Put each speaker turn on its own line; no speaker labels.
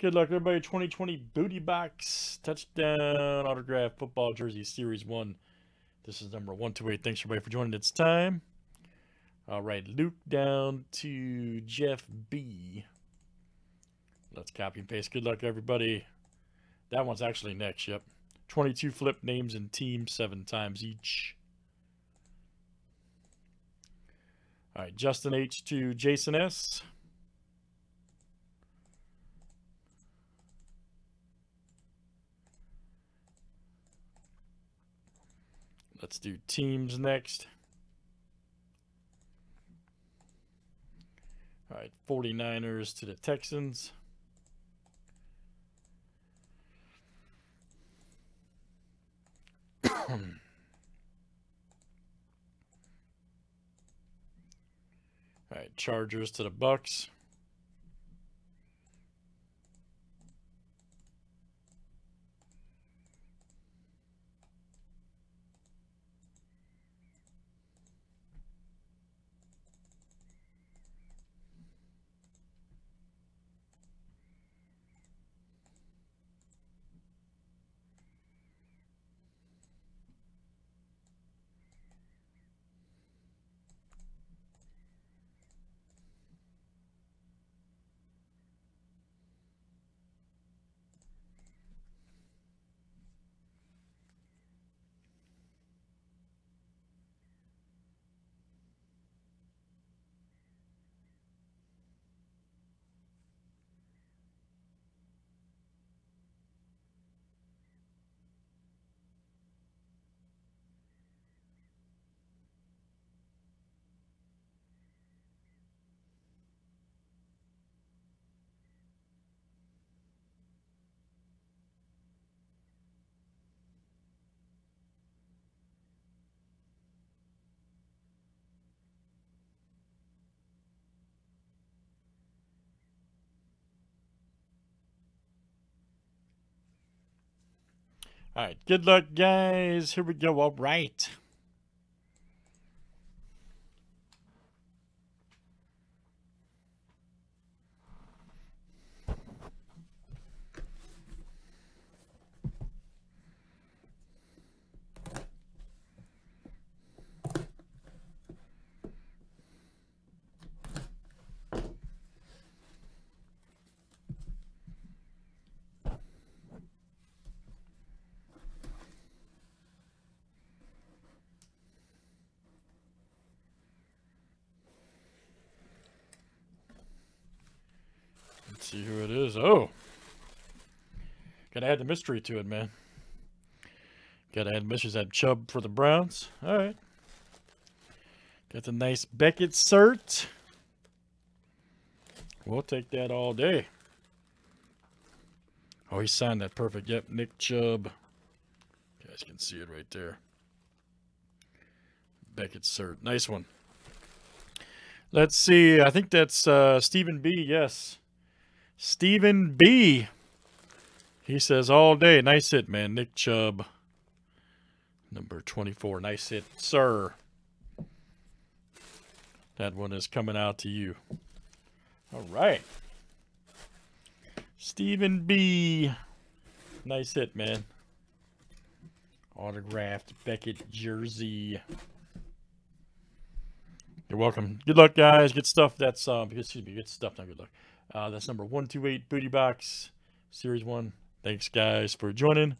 Good luck, everybody. 2020 Booty Box Touchdown Autograph Football Jersey Series 1. This is number 128. Thanks, everybody, for joining. It's time. All right, Luke down to Jeff B. Let's copy and paste. Good luck, everybody. That one's actually next, yep. 22 flip names and teams, seven times each. All right, Justin H to Jason S. Let's do teams next. All right, 49ers to the Texans. All right, Chargers to the Bucs. All right, good luck, guys. Here we go. All right. See who it is. Oh. Gotta add the mystery to it, man. Gotta add mysteries. Add Chubb for the Browns. All right. Got the nice Beckett cert. We'll take that all day. Oh, he signed that perfect. Yep, Nick Chubb. You guys can see it right there. Beckett cert. Nice one. Let's see. I think that's uh, Stephen B. Yes. Stephen B. He says all day. Nice hit, man. Nick Chubb. Number 24. Nice hit, sir. That one is coming out to you. All right. Stephen B. Nice hit, man. Autographed Beckett jersey. You're welcome. Good luck, guys. Good stuff. That's um. Excuse me. Good stuff. Not good luck. Uh, that's number 128 Booty Box, Series 1. Thanks, guys, for joining.